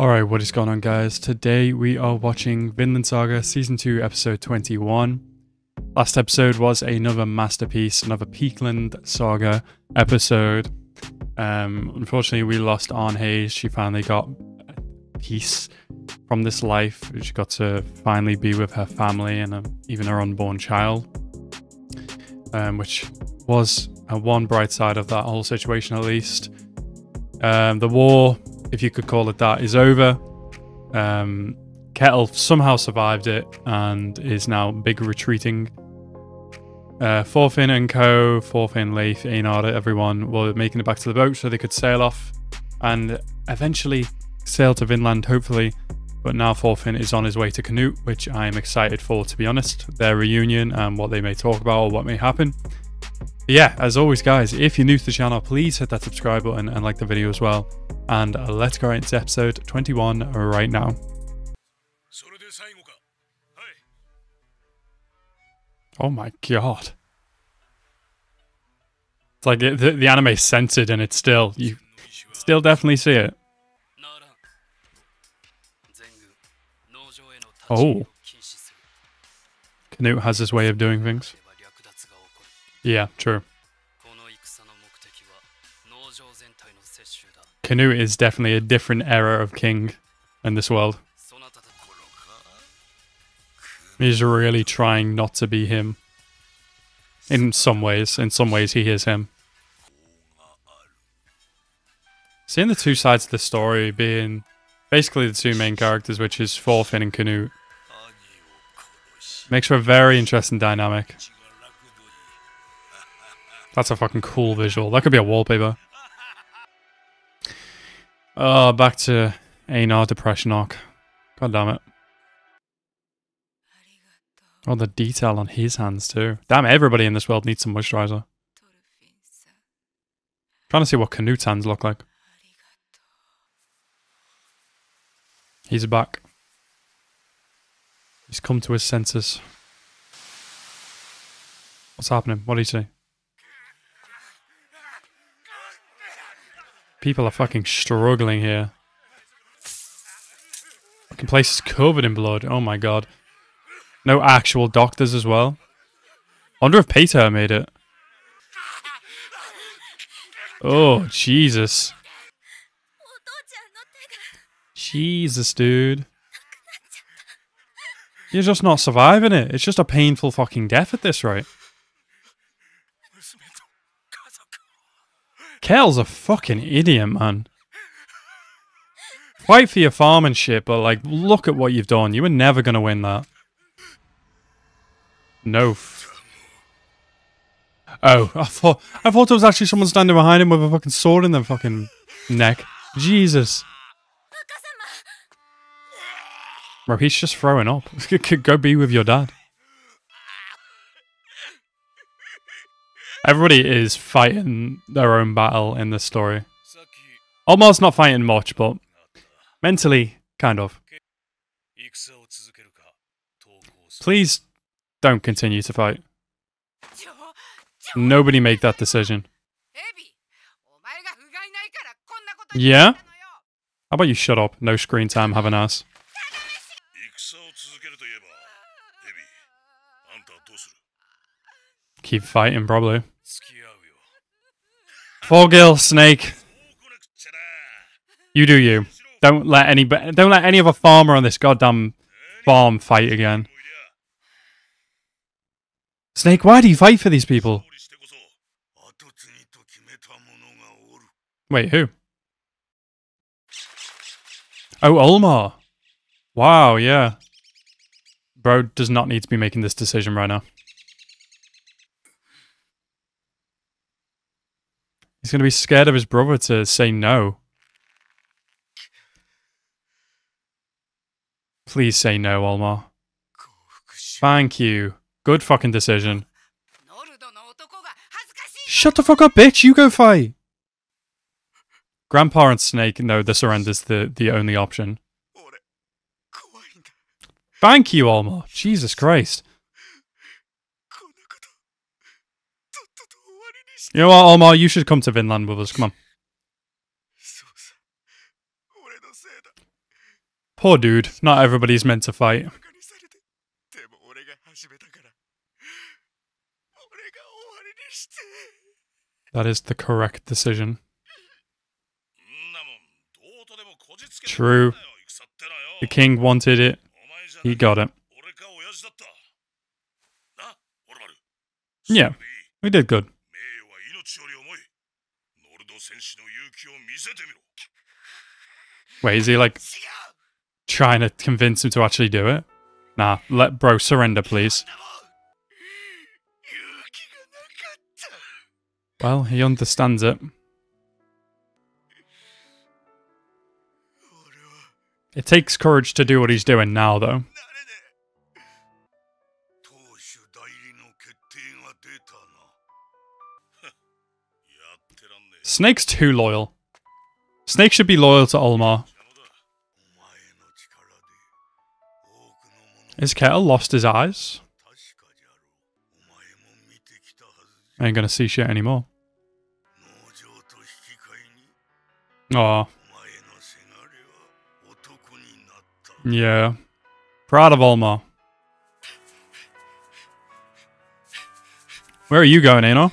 Alright, what is going on guys? Today we are watching Vinland Saga Season 2 Episode 21. Last episode was another masterpiece, another Peakland Saga episode. Um, unfortunately we lost Arnheid. She finally got peace from this life. She got to finally be with her family and um, even her unborn child. Um, which was uh, one bright side of that whole situation at least. Um, the war if you could call it that, is over. Um, Ketil somehow survived it and is now big retreating. Uh, Thorfinn and co, Thorfinn, Leif, Einar, everyone were making it back to the boat so they could sail off and eventually sail to Vinland, hopefully. But now Thorfinn is on his way to Canute, which I am excited for, to be honest. Their reunion and what they may talk about or what may happen. Yeah, as always, guys, if you're new to the channel, please hit that subscribe button and like the video as well. And uh, let's go right into episode 21 right now. Oh my god. It's like the, the, the anime censored and it's still, you still definitely see it. Oh. Canute has his way of doing things. Yeah, true. Canute is definitely a different era of king in this world. He's really trying not to be him. In some ways. In some ways he is him. Seeing the two sides of the story being basically the two main characters, which is Thorfinn and Canute, makes for a very interesting dynamic. That's a fucking cool visual. That could be a wallpaper. Oh, back to Einar depression arc. God damn it. Oh, the detail on his hands too. Damn, everybody in this world needs some moisturizer. Trying to see what Canute's hands look like. He's back. He's come to his senses. What's happening? What do you see? People are fucking struggling here. Fucking place is covered in blood. Oh my god. No actual doctors as well. I wonder if Peter made it. Oh, Jesus. Jesus, dude. You're just not surviving it. It's just a painful fucking death at this rate. Kell's a fucking idiot, man. Fight for your farm and shit, but like, look at what you've done. You were never gonna win that. No. oh, I thought I thought there was actually someone standing behind him with a fucking sword in their fucking neck. Jesus. Bro, he's just throwing up. Go be with your dad. Everybody is fighting their own battle in this story. Almost not fighting much, but mentally, kind of. Please don't continue to fight. Nobody make that decision. Yeah? How about you shut up? No screen time, have an ass. Keep fighting, probably. Thorgil, Snake. You do you. Don't let any don't let any other farmer on this goddamn farm fight again. Snake, why do you fight for these people? Wait, who? Oh, Olmar. Wow, yeah. Bro does not need to be making this decision right now. He's going to be scared of his brother to say no. Please say no, Olmar. Thank you. Good fucking decision. Shut the fuck up, bitch! You go fight! Grandpa and Snake know the surrender's the, the only option. Thank you, Olmar. Jesus Christ. You know what, Olmar? You should come to Vinland with us. Come on. Poor dude. Not everybody's meant to fight. That is the correct decision. True. The king wanted it. He got it. Yeah, we did good. Wait, is he like trying to convince him to actually do it? Nah, let bro surrender, please. Well, he understands it. It takes courage to do what he's doing now, though. Snake's too loyal. Snake should be loyal to Olmar. Is Ketil lost his eyes? I ain't gonna see shit anymore. Aw. Yeah. Proud of Olmar. Where are you going, Einar?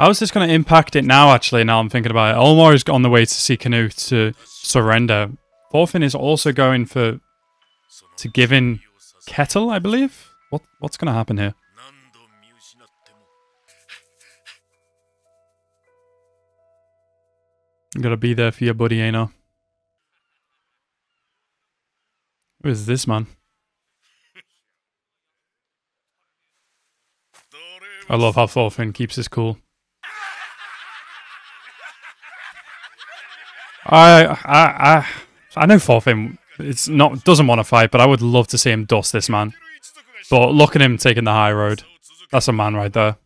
How is this going to impact it now, actually, now I'm thinking about it? Olmar is on the way to see Canute to surrender. Thorfinn is also going for... to give in Ketil, I believe? What What's going to happen here? You gotta be there for your buddy, Einar. Who is this man? I love how Thorfinn keeps his cool. I, I, I, I know Forfin. It's not doesn't want to fight, but I would love to see him dust this man. But look at him taking the high road. That's a man right there.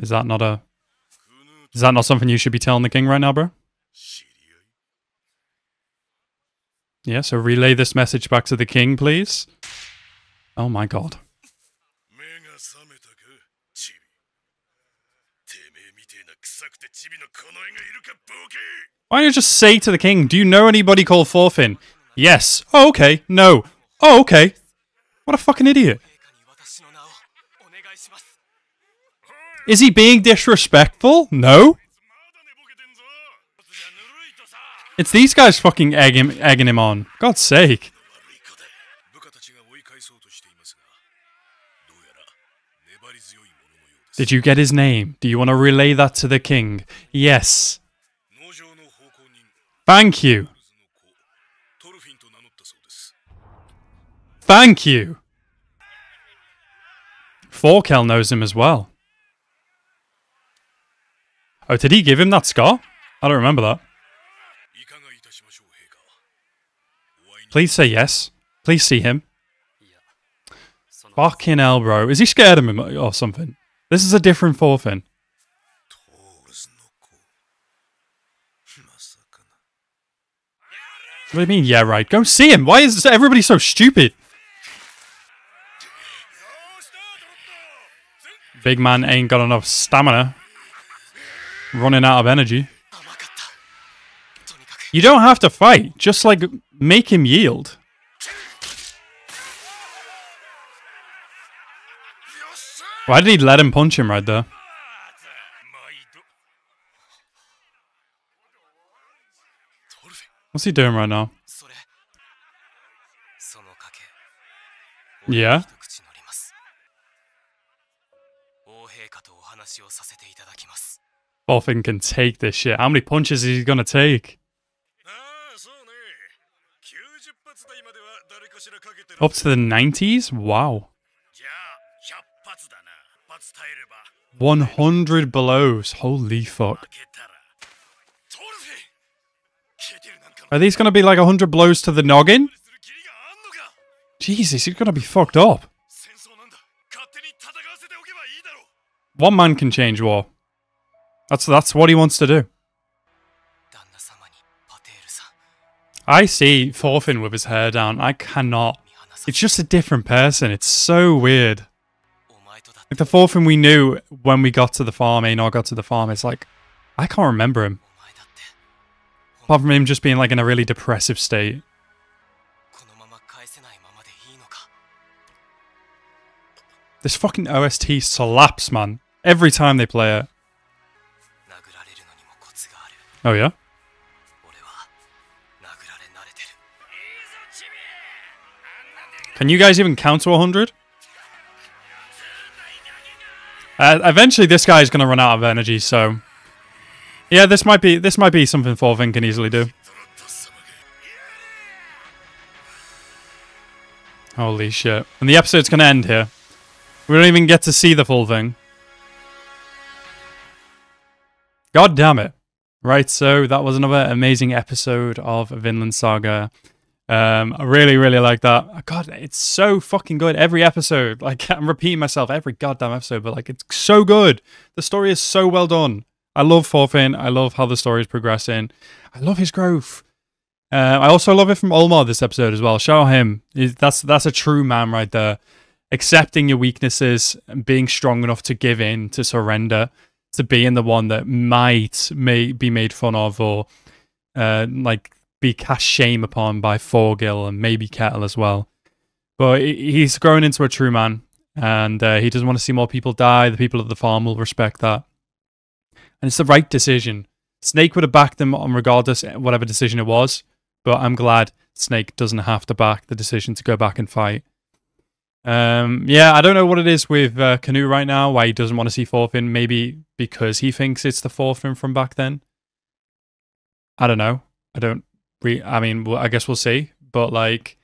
Is that not a... Is that not something you should be telling the king right now, bro? Yeah, so relay this message back to the king, please. Oh my god. Why don't you just say to the king, do you know anybody called Forfin? Yes. Oh, okay. No. Oh, okay. What a fucking idiot. Is he being disrespectful? No. It's these guys fucking egging, egging him on. God's sake. Did you get his name? Do you want to relay that to the king? Yes. Thank you. Thank you. Forkel knows him as well. Oh, did he give him that scar? I don't remember that. Please say yes. Please see him. Fucking hell, bro. Is he scared of him or something? This is a different Thorfinn. What do you mean, yeah, right? Go see him! Why is everybody so stupid? Big man ain't got enough stamina. Running out of energy. You don't have to fight. Just, like, make him yield. Why did he let him punch him right there? What's he doing right now? Yeah? Boffin can take this shit. How many punches is he gonna take? Up to the 90s? Wow. 100 blows. Holy fuck. Are these going to be like 100 blows to the noggin? Jesus, he's going to be fucked up. One man can change war. That's, that's what he wants to do. I see Thorfinn with his hair down. I cannot. It's just a different person. It's so weird. Like the Thorfinn we knew when we got to the farm, Einar got to the farm, it's like, I can't remember him. Apart from him just being like in a really depressive state. This fucking OST slaps, man. Every time they play it. Oh yeah? Can you guys even count to 100? Uh, eventually this guy is going to run out of energy, so... Yeah, this might be this might be something Thorfinn can easily do. Holy shit. And the episode's going to end here. We don't even get to see the full thing. God damn it. Right, so that was another amazing episode of Vinland Saga. Um, I really, really like that. God, it's so fucking good. Every episode, like I'm repeating myself every goddamn episode, but like it's so good. The story is so well done. I love Thorfinn. I love how the story is progressing. I love his growth. Uh, I also love it from Olmar this episode as well. Show him. That's that's a true man right there. Accepting your weaknesses and being strong enough to give in, to surrender, to being the one that might may be made fun of or uh, like be cast shame upon by Thorgil and maybe Ketil as well. But he's grown into a true man, and uh, he doesn't want to see more people die. The people of the farm will respect that, and it's the right decision. Snake would have backed them on regardless whatever decision it was, but I'm glad Snake doesn't have to back the decision to go back and fight. Um, yeah, I don't know what it is with uh, Canute right now, why he doesn't want to see Thorfinn. Maybe because he thinks it's the Thorfinn from back then. I don't know. I don't. We. I mean, I guess we'll see. But like,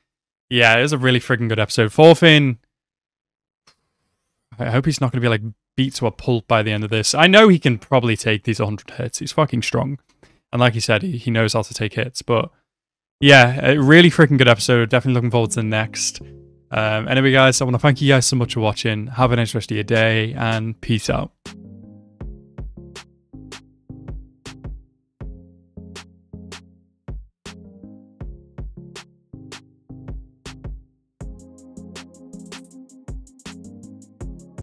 yeah, it was a really freaking good episode. Thorfinn. I hope he's not going to be like beat to a pulp by the end of this. I know he can probably take these 100 hits. He's fucking strong, and like he said, he, he knows how to take hits. But yeah, a really freaking good episode. Definitely looking forward to the next. Um, anyway, guys, I want to thank you guys so much for watching. Have a nice rest of your day and peace out.